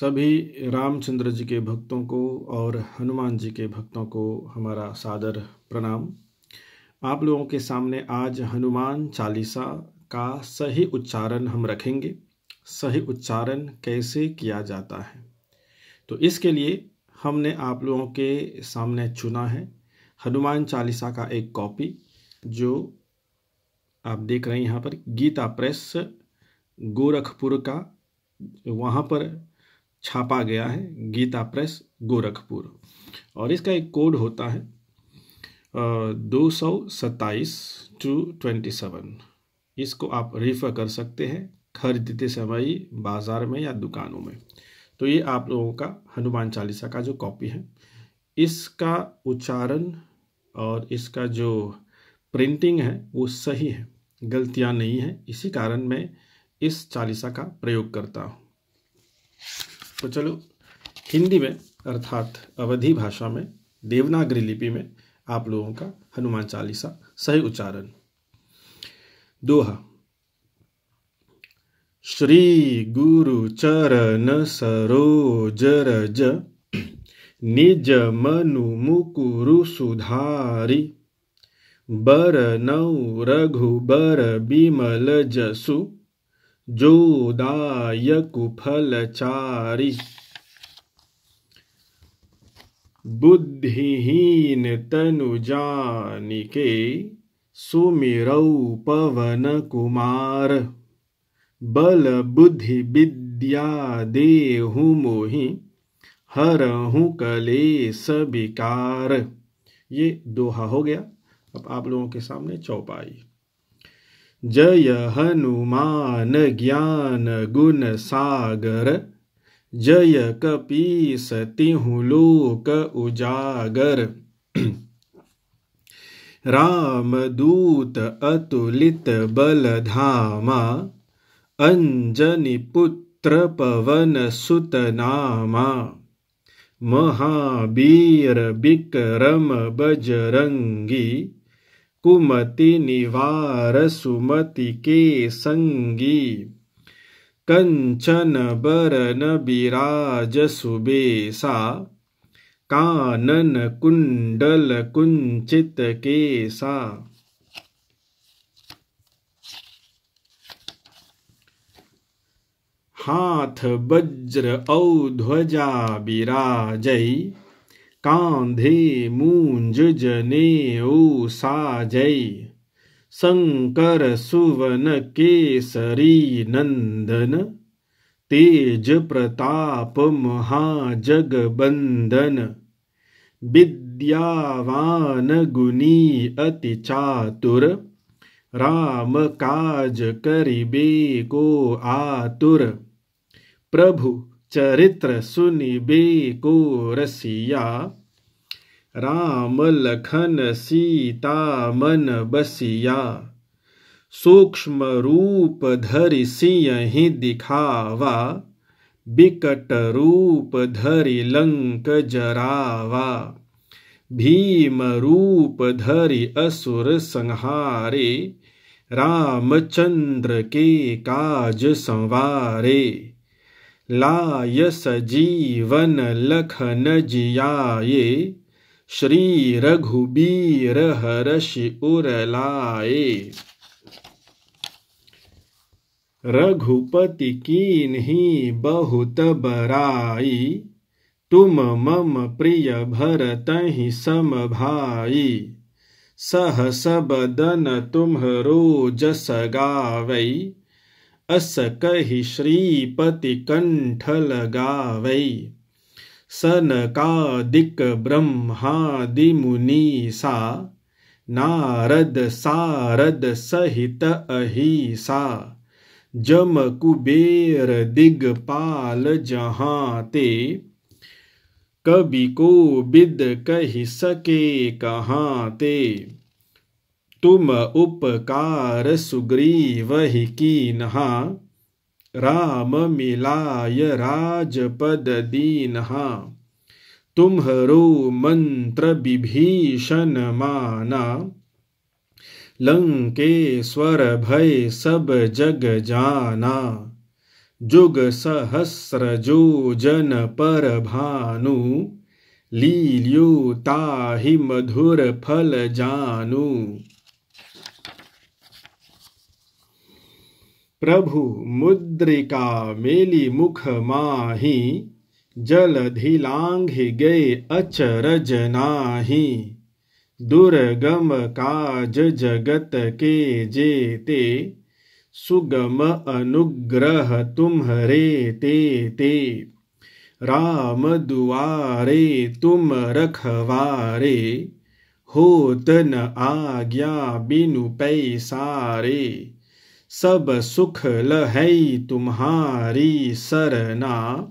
सभी रामचंद्र जी के भक्तों को और हनुमान जी के भक्तों को हमारा सादर प्रणाम। आप लोगों के सामने आज हनुमान चालीसा का सही उच्चारण हम रखेंगे। सही उच्चारण कैसे किया जाता है? तो इसके लिए हमने आप लोगों के सामने चुना है हनुमान चालीसा का एक कॉपी, जो आप देख रहे हैं यहाँ पर गीता प्रेस, गोरखपुर का, वहाँ पर छापा गया है, गीता प्रेस, गोरखपुर। और इसका एक कोड होता है दो सौ सत्ताईस टू ट्वेंटी सेवन। इसको आप रिफ़र कर सकते हैं खरीदते समय बाज़ार में या दुकानों में। तो ये आप लोगों का हनुमान चालीसा का जो कॉपी है, इसका उच्चारण और इसका जो प्रिंटिंग है, वो सही है, गलतियाँ नहीं है। इसी कारण मैं इस चालीसा का प्रयोग करता हूँ। तो चलो, हिंदी में, अर्थात अवधि भाषा में, देवनागरी लिपि में, आप लोगों का हनुमान चालीसा सही उच्चारण। दोहा। श्री गुरु चरण सरोज रज, निज मनु मुकुरु सुधारी, बर नौ रघु बर बिमल जसु जोदायकु फलचारी। बुद्धिहीन तनु जानिके सुमिरौ पवन कुमार। बल बुद्धि विद्या देहु मोहि, हरहु कले सबिकार ये दोहा हो गया। अब आप लोगों के सामने चौपाई। जय हनुमान ज्ञान गुण सागर। जय कपीस तिहु लोक उजागर। राम दूत अतुलित बल धामा। अंजनी पुत्र पवन सुत नामा। महावीर विक्रम बजरंगी कुमति निवार सुमति के संगी। कंचन बरन विराज सुबेसा। कानन कुंडल कुंचित केसा। हाथ वज्र औ ध्वजा विराजय कांधे मूंज ओ साजय शंकर सुवन केसरी नंदन। तेज प्रताप महाजगबंदन। विद्यावान गुनी अति चातुर। राम काज करिबे को आतुर। प्रभु चरित्र सुनिबे को रसिया राम लखन सीता मन बसिया। सूक्ष्म रूप धरि सियहि दिखावा। बिकट रूप धरि लंक जरावा। भीम रूप धरि असुर संहारे। रामचंद्र के काज संवारे। लाय सजीवन लखन जियाये, श्री रघुबीर हर्षि उरलाए रघुपति कीन ही बहुत बराई, तुम मम प्रिय भरत ही सम भाई। सहस बदन तुम्हरो जस गावई अस कही श्रीपति कंठ लगावई सनकादिक ब्रह्मादि मुनीसा नारद सारद सहित अहिसा जम कुबेर दिगपाल जहाँ ते कवि को विद कही सके कहाँ ते तुम उपकार सुग्रीव ही कीन्हा। राम मिलाय राजपद दीन्हा। तुम्हरो मंत्र विभीषण माना। लंकेश्वर भय सब जग जाना। जुग सहस्र जो जन पर भानु। लील्यो ताहि मधुर फल जानु। प्रभु मुद्रिका मेली मुख माही जलधि लांघ गए अचरज नाही। दुर्गम काज जगत के जेते, सुगम अनुग्रह तुम्हरे ते ते राम दुआरे तुम रखवारे, होत न आज्ञा बिनु पैसारे। सब सुख लहई तुम्हारी सरना।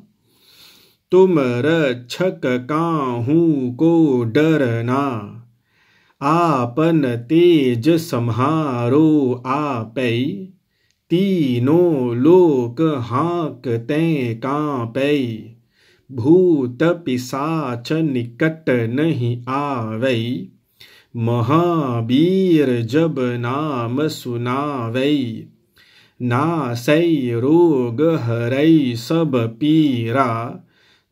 तुम रक्षक काहू को डरना। आपन तेज संहारो आपै, तीनों लोक हाँक तै कांपै। भूत पिसाच निकट नहीं आवै। महावीर जब नाम सुनावै, नासै रोग हरै सब पीरा,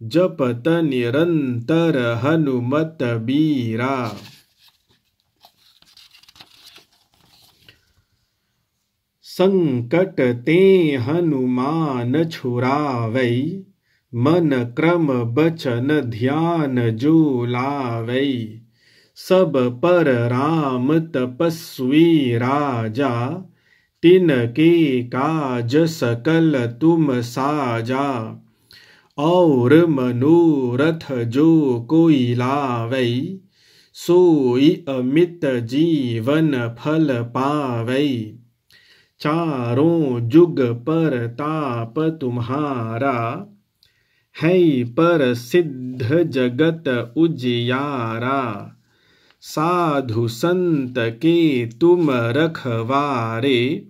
जपत निरंतर हनुमत बीरा। संकट ते हनुमान छुरावै, मन क्रम बचन ध्यान जो लावै। सब पर राम तपस्वी राजा तिनके काज सकल तुम साजा। और मनोरथ जो कोई लावै, सोई अमित जीवन फल पावै। चारों जुग पर ताप तुम्हारा, है पर सिद्ध जगत उजियारा। साधु संत के तुम रखवारे,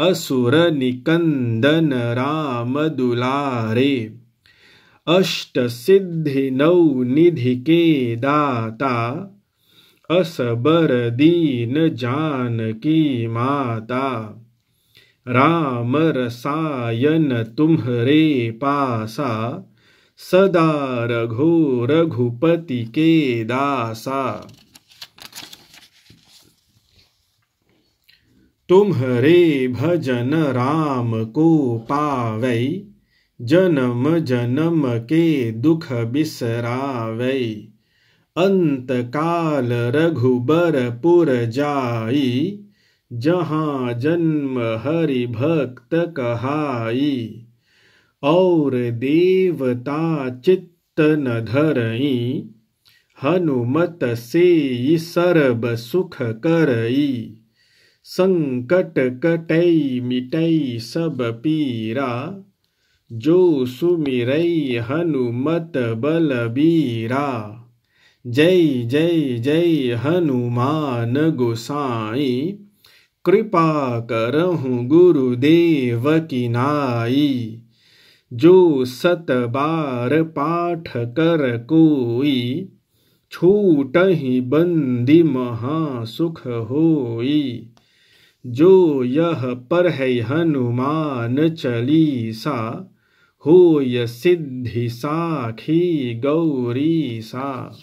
असुर निकंदन राम दुलारे। अष्ट सिद्धि नौ निधि के दाता, असबर दीन जान की माता। राम रसायन तुम्हरे पासा, सदा रघु रघुपति के दासा। तुम्हरे भजन राम को पावै, जन्म जन्म के दुख बिसरावै। अंत काल रघुबर पुर जाई, जहाँ जन्म हरि भक्त कहाई। और देवता चित्त न धरई, हनुमत से सर्ब सुख करई। संकट कटई मिटई सब पीरा, जो सुमिरई हनुमत बलबीरा। जय जय जय हनुमान गोसाई, कृपा करहूँ गुरुदेव की नाई। जो सत बार पाठ कर कोई छूट ही बंदी महासुख होई। जो यह पर है हनुमान चलीसा, हो य सिद्धि साखी गौरी सा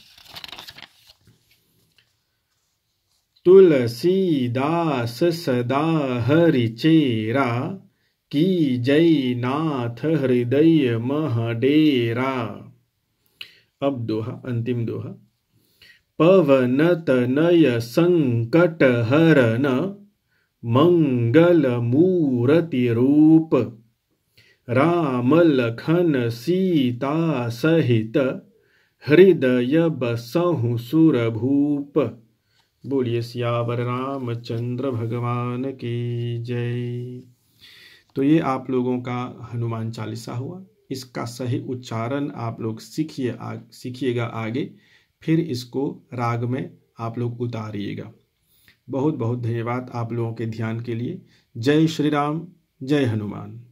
तुलसीदास सदा हरिचेरा, की जय नाथ हृदय महडेरा अब दोहा, अंतिम दोहा। पवन तनय संकट हरन मंगल मूर्ति रूप राम लखन सीता सहित हृदय बसहु सुरभूप बोलिए सियावर रामचंद्र भगवान की जय। तो ये आप लोगों का हनुमान चालीसा हुआ। इसका सही उच्चारण आप लोग सीखिए सीखिएगा आगे। फिर इसको राग में आप लोग उतारिएगा। बहुत बहुत धन्यवाद आप लोगों के ध्यान के लिए। जय श्री राम जय हनुमान।